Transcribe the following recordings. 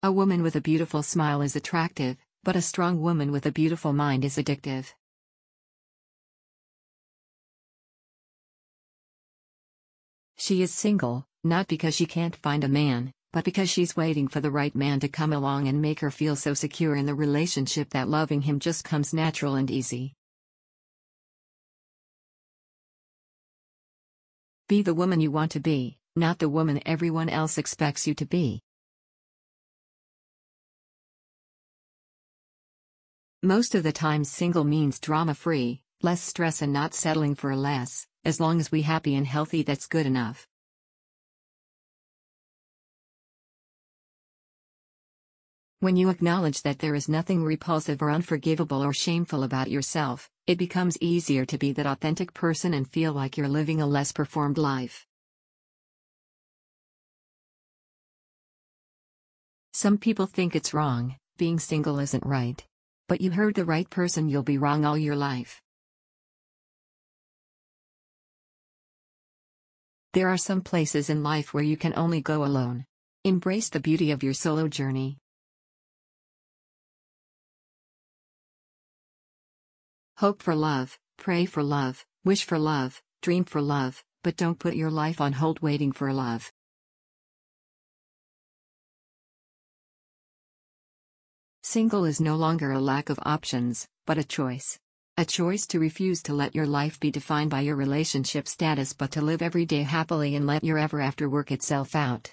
A woman with a beautiful smile is attractive, but a strong woman with a beautiful mind is addictive. She is single, not because she can't find a man, but because she's waiting for the right man to come along and make her feel so secure in the relationship that loving him just comes natural and easy. Be the woman you want to be, not the woman everyone else expects you to be. Most of the time single means drama-free, less stress and not settling for less, as long as we happy and healthy that's good enough. When you acknowledge that there is nothing repulsive or unforgivable or shameful about yourself, it becomes easier to be that authentic person and feel like you're living a less performed life. Some people think it's wrong, being single isn't right. But you heard the right person, you'll be wrong all your life. There are some places in life where you can only go alone. Embrace the beauty of your solo journey. Hope for love, pray for love, wish for love, dream for love, but don't put your life on hold waiting for love. Single is no longer a lack of options, but a choice. A choice to refuse to let your life be defined by your relationship status but to live every day happily and let your ever after work itself out.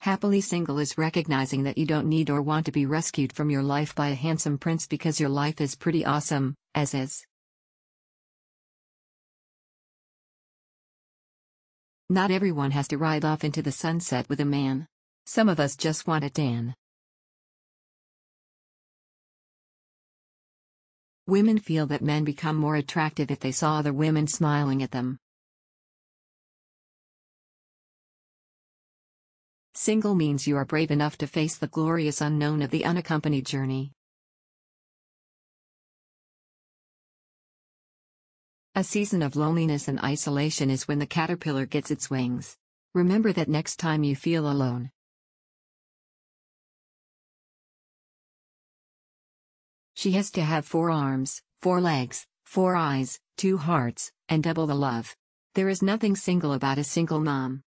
Happily single is recognizing that you don't need or want to be rescued from your life by a handsome prince because your life is pretty awesome, as is. Not everyone has to ride off into the sunset with a man. Some of us just want it tan. Women feel that men become more attractive if they saw other women smiling at them. Single means you are brave enough to face the glorious unknown of the unaccompanied journey. A season of loneliness and isolation is when the caterpillar gets its wings. Remember that next time you feel alone. She has to have four arms, four legs, four eyes, two hearts, and double the love. There is nothing single about a single mom.